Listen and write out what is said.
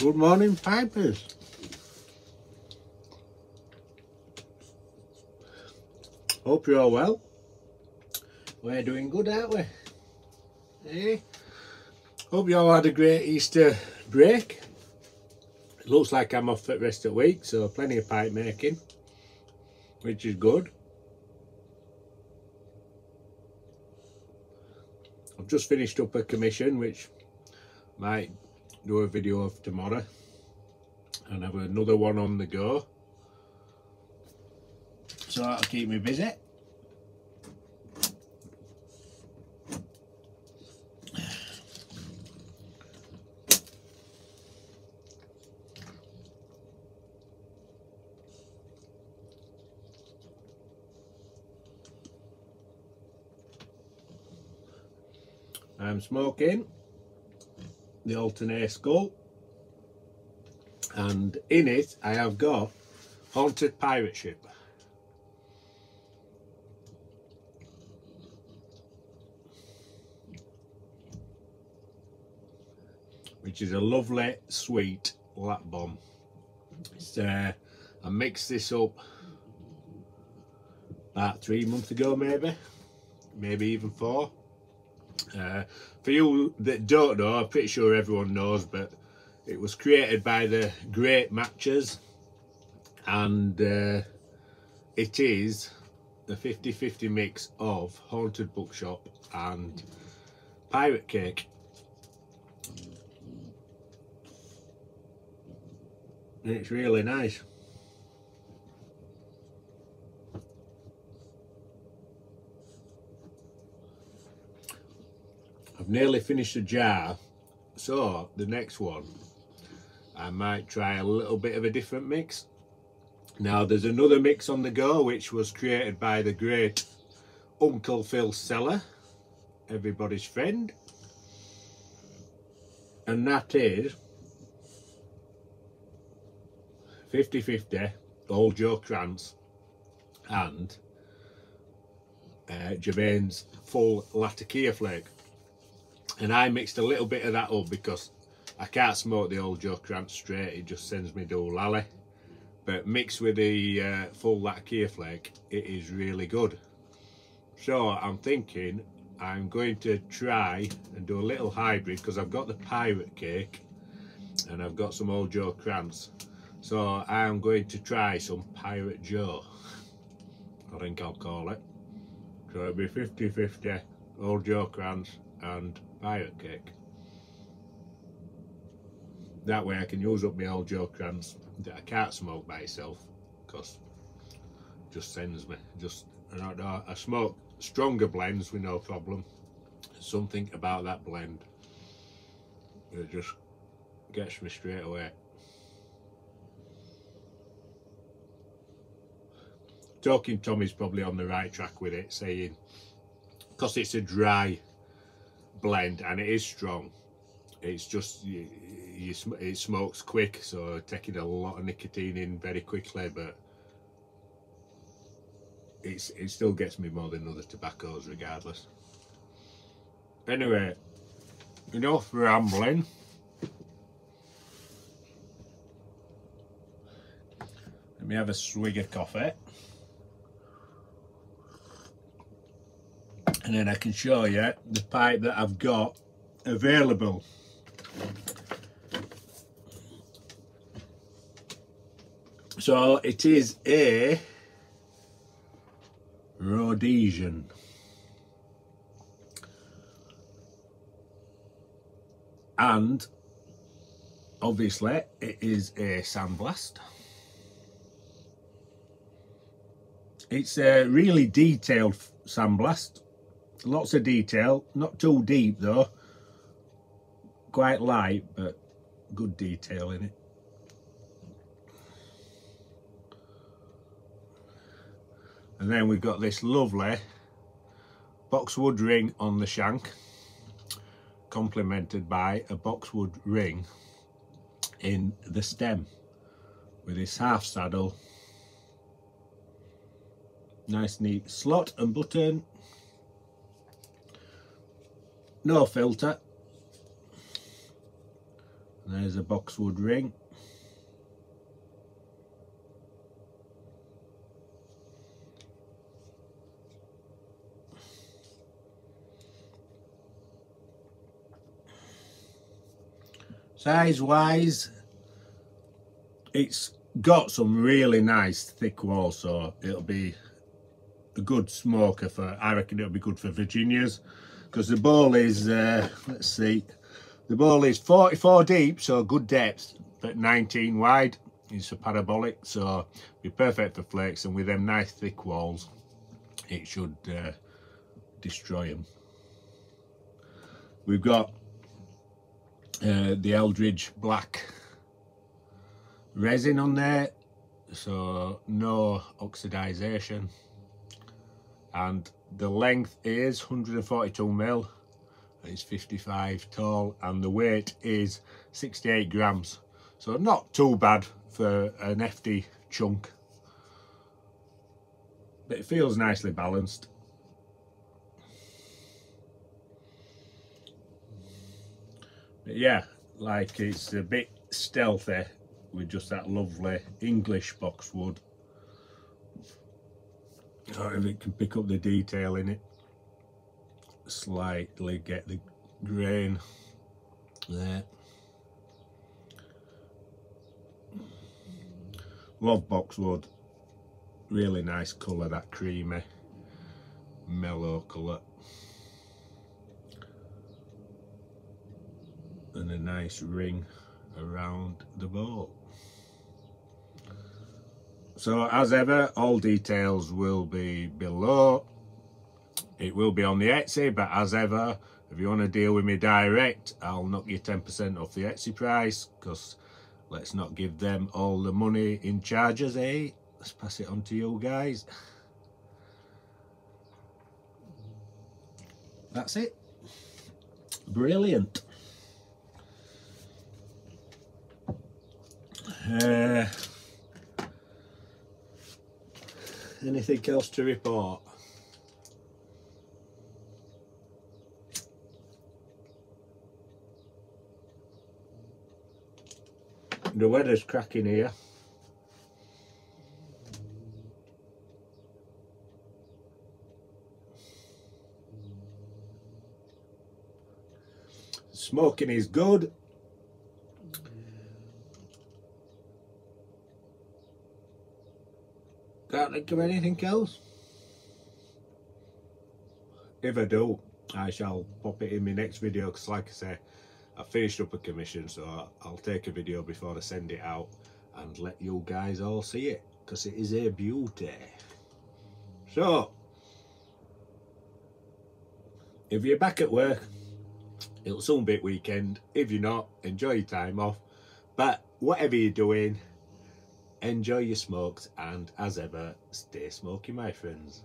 Good morning, Pipers. Hope you're all well. We're doing good, aren't we? Hey. Hope you all had a great Easter break. It looks like I'm off at rest of the week, so plenty of pipe making, which is good. I've just finished up a commission, which might do a video of tomorrow. And have another one on the go. So that'll keep me busy. I'm smoking the Altenae skull and in it I have got Haunted Pirate Ship. Which is a lovely sweet lap bomb. It's, uh, I mixed this up about three months ago maybe. Maybe even four uh, for you that don't know, I'm pretty sure everyone knows, but it was created by the Great Matches and uh, it is the 50-50 mix of Haunted Bookshop and Pirate Cake. It's really nice. Nearly finished the jar. So the next one. I might try a little bit of a different mix. Now there's another mix on the go which was created by the great Uncle Phil Seller everybody's friend. And that is 50-50 Old Joe Krantz and uh, Germain's full Latakia flake and I mixed a little bit of that up because I can't smoke the old Joe Krantz straight it just sends me lally. but mixed with the uh, full Latakia flake it is really good. So I'm thinking I'm going to try and do a little hybrid because I've got the pirate cake and I've got some old Joe Krantz. So I'm going to try some Pirate Joe. I think I'll call it. So it'll be 50-50 old Joe Krantz and pirate cake. That way I can use up my old Joe Krantz that I can't smoke by itself because just sends me. Just I, know, I smoke stronger blends with no problem. Something about that blend it just gets me straight away. Talking Tommy's probably on the right track with it, saying because it's a dry blend and it is strong. It's just you, you it smokes quick so taking a lot of nicotine in very quickly but it's it still gets me more than other tobaccos regardless. Anyway enough rambling. Let me have a swig of coffee and then I can show you the pipe that I've got available. So it is a Rhodesian. And obviously it is a sandblast. It's a really detailed sandblast lots of detail. Not too deep though. Quite light but good detail in it. And then we've got this lovely boxwood ring on the shank complemented by a boxwood ring in the stem with this half saddle. Nice neat slot and button no filter There's a boxwood ring. Size wise, it's got some really nice thick walls, so it'll be a good smoker for, I reckon it'll be good for Virginias, because the ball is, uh, let's see, the bowl is 44 deep, so good depth, but 19 wide. It's a parabolic, so be perfect for flakes, and with them nice thick walls, it should uh, destroy them. We've got uh, the Eldridge black resin on there so no oxidization and the length is 142 mil. It's 55 tall and the weight is 68 grams. So not too bad for an hefty chunk. But it feels nicely balanced. But yeah, like it's a bit stealthy with just that lovely English boxwood. If it can pick up the detail in it. Slightly get the grain there. Love boxwood. Really nice colour, that creamy, mellow colour. and a nice ring around the bowl. So as ever, all details will be below. It will be on the Etsy, but as ever, if you want to deal with me direct, I'll knock you 10% off the Etsy price, because let's not give them all the money in charges, eh? Let's pass it on to you guys. That's it. Brilliant. Uh, anything else to report? The weather's cracking here. Smoking is good. Can't think of anything else. If I do, I shall pop it in my next video because like I say, I finished up a commission so I'll take a video before I send it out and let you guys all see it because it is a beauty. So, if you're back at work, it'll soon be weekend. If you're not, enjoy your time off. But whatever you're doing, enjoy your smokes and as ever stay smoky my friends